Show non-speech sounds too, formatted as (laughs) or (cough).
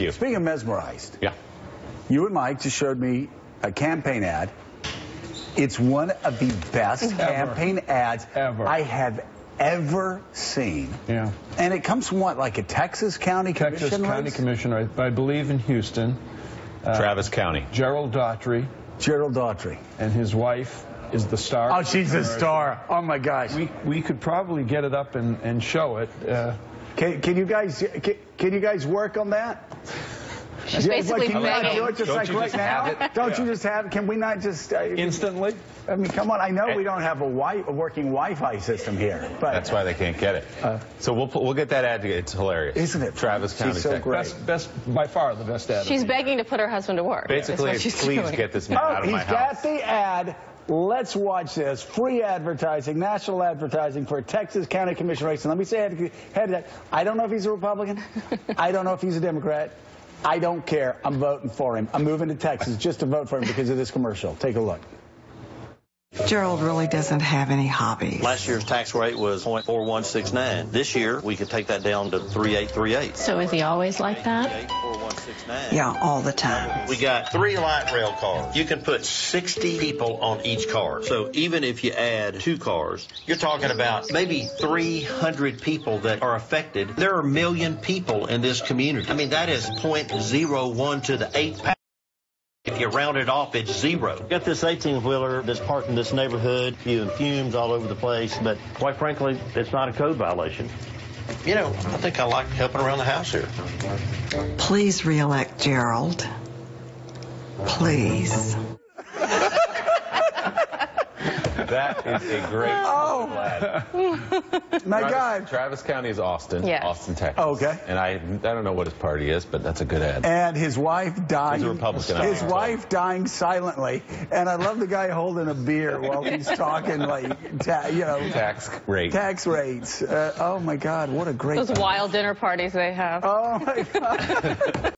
you. Speaking of mesmerized, Yeah. you and Mike just showed me a campaign ad. It's one of the best campaign ads Ever. I have ever seen. Yeah. And it comes from what, like a Texas County Texas Commission County race? Commissioner, I, I believe in Houston. Travis County. Gerald Daugherty Gerald Daugherty. and his wife is the star. Oh, she's a star. Oh my gosh. We, we could probably get it up and, and show it. Uh, Can, can you guys can, can you guys work on that? She's Yeah, basically can you not begging. do it just Don't like you right just now? have it? Don't you just have it? Can we not just? Uh, instantly? I mean, come on. I know we don't have a, wi- a working Wi-Fi system here, but That's why they can't get it. so we'll pu- we'll get that ad. It's hilarious. Isn't it? Travis She's County. so Texas. great. Best, best, by far the best ad. She's begging to put her husband to work. That's Basically, please doing. get this man Oh, out of he's my got the ad. Let's watch this. Free advertising, national advertising for a Texas County Commission race. And let me say ahead of that, I don't know if he's a Republican. (laughs) I don't know if he's a Democrat. I don't care. I'm voting for him. I'm moving to Texas just to vote for him because of this commercial. Take a look. Gerald really doesn't have any hobbies. Last year's tax rate was 0.4169. This year, we could take that down to 3838. So is he always like that? 4169. Yeah, all the time. We got three light rail cars. You can put 60 people on each car. So even if you add two cars, you're talking about maybe 300 people that are affected. There are a million people in this community. I mean, that is 0.01 to the eighth power. If you round it off, it's zero. Got this 18 wheeler that's parked in this neighborhood, spewing fumes all over the place, but quite frankly, it's not a code violation. You know, I think I like helping around the house here. Please reelect Gerald. Please. That is a great. (laughs) Oh. ad. (laughs) My Travis, God. Travis County is Austin. Yes. Austin, Texas. Okay. And I I don't know what his party is, but that's a good ad. And his wife dying. He's a Republican, His think. wife dying silently. And I love the guy holding a beer while he's (laughs) talking, like, ta- you know, Tax rate. tax rates. Uh, oh my God, what a great. Those wild dinner parties they have. Oh my God.